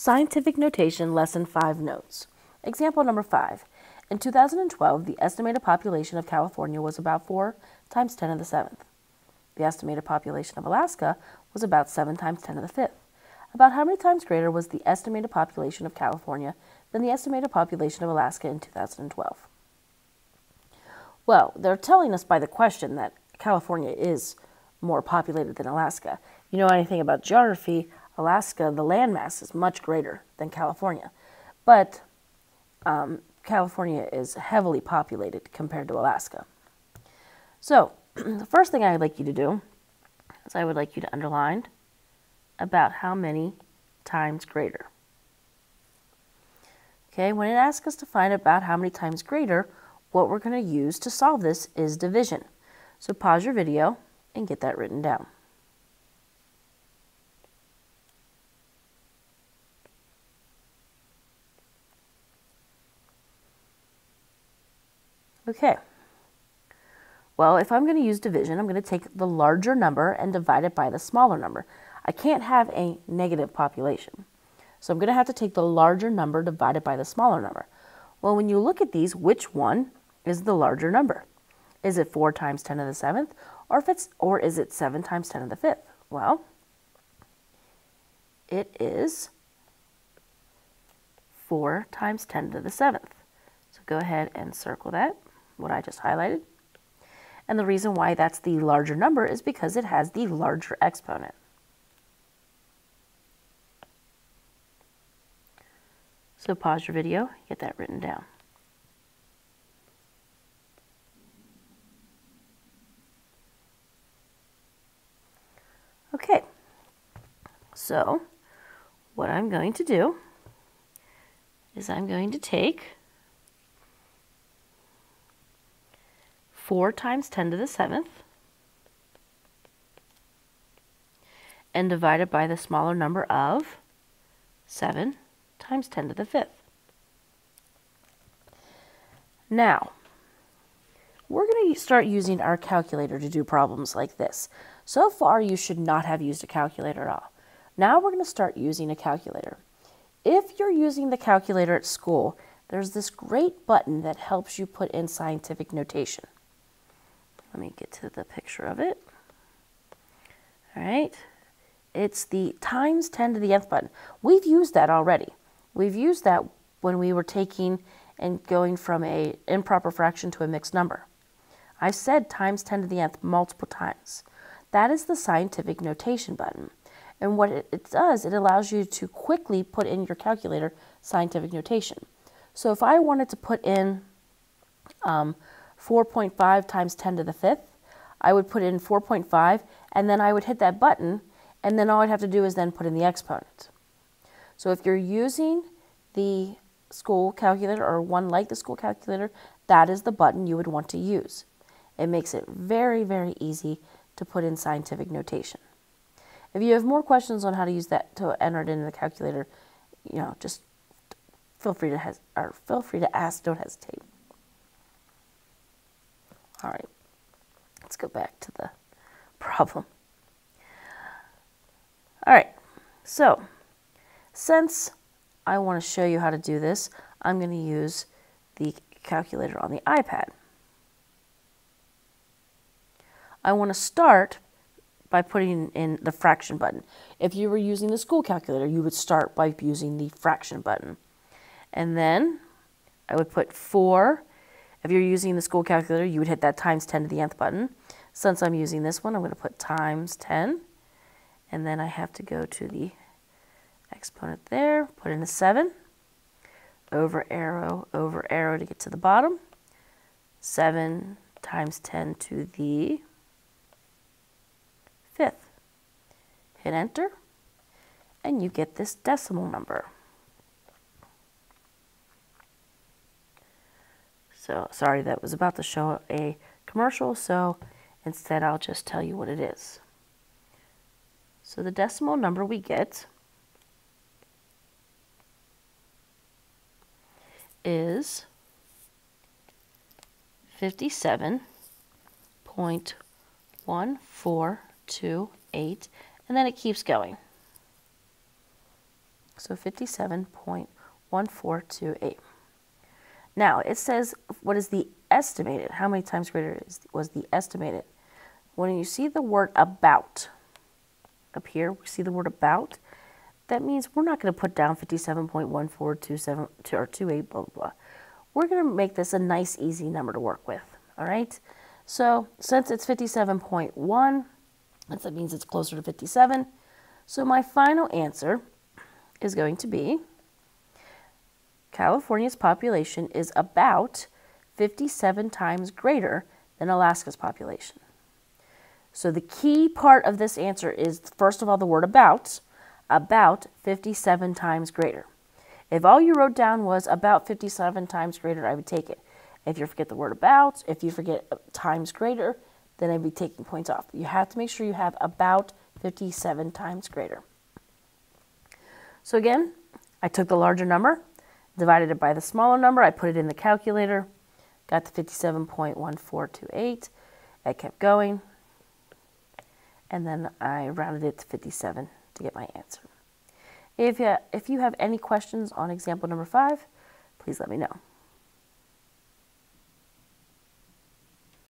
Scientific Notation Lesson 5 Notes. Example number 5. In 2012, the estimated population of California was about 4 times 10 to the 7th. The estimated population of Alaska was about 7 times 10 to the 5th. About how many times greater was the estimated population of California than the estimated population of Alaska in 2012? Well, they're telling us by the question that California is more populated than Alaska. You know anything about geography, Alaska, the landmass is much greater than California. But um, California is heavily populated compared to Alaska. So, the first thing I'd like you to do is I would like you to underline about how many times greater. Okay, when it asks us to find about how many times greater, what we're going to use to solve this is division. So pause your video and get that written down. Okay. Well, if I'm going to use division, I'm going to take the larger number and divide it by the smaller number. I can't have a negative population. So I'm going to have to take the larger number divided by the smaller number. Well, when you look at these, which one is the larger number? Is it 4 times 10 to the 7th or if it's or is it 7 times 10 to the 5th? Well, it is 4 times 10 to the 7th. So go ahead and circle that what I just highlighted. And the reason why that's the larger number is because it has the larger exponent. So pause your video, get that written down. Okay, so what I'm going to do is I'm going to take 4 times 10 to the 7th and divide it by the smaller number of 7 times 10 to the 5th. Now, we're going to start using our calculator to do problems like this. So far, you should not have used a calculator at all. Now we're going to start using a calculator. If you're using the calculator at school, there's this great button that helps you put in scientific notation. Let me get to the picture of it. All right. It's the times 10 to the nth button. We've used that already. We've used that when we were taking and going from a improper fraction to a mixed number. I said times 10 to the nth multiple times. That is the scientific notation button. And what it, it does, it allows you to quickly put in your calculator scientific notation. So if I wanted to put in um, 4.5 times 10 to the fifth, I would put in 4.5 and then I would hit that button and then all I'd have to do is then put in the exponent. So if you're using the school calculator or one like the school calculator, that is the button you would want to use. It makes it very, very easy to put in scientific notation. If you have more questions on how to use that to enter it into the calculator, you know, just feel free to or feel free to ask, don't hesitate. All right, let's go back to the problem. All right, so since I want to show you how to do this, I'm going to use the calculator on the iPad. I want to start by putting in the fraction button. If you were using the school calculator, you would start by using the fraction button. And then I would put 4 if you're using the school calculator, you would hit that times 10 to the nth button. Since I'm using this one, I'm going to put times 10. And then I have to go to the exponent there, put in a 7, over arrow, over arrow to get to the bottom. 7 times 10 to the fifth. Hit enter, and you get this decimal number. So sorry, that was about to show a commercial, so instead I'll just tell you what it is. So the decimal number we get is 57.1428, and then it keeps going. So 57.1428. Now it says what is the estimated? How many times greater is, was the estimated? When you see the word about up here, we see the word about. That means we're not going to put down 57.1427 or 28 blah blah blah. We're going to make this a nice easy number to work with. All right. So since it's 57.1, that means it's closer to 57. So my final answer is going to be California's population is about 57 times greater than Alaska's population. So the key part of this answer is, first of all, the word about, about 57 times greater. If all you wrote down was about 57 times greater, I would take it. If you forget the word about, if you forget uh, times greater, then I'd be taking points off. You have to make sure you have about 57 times greater. So again, I took the larger number, divided it by the smaller number. I put it in the calculator, got the 57.1428. I kept going, and then I rounded it to 57 to get my answer. If you, if you have any questions on example number five, please let me know.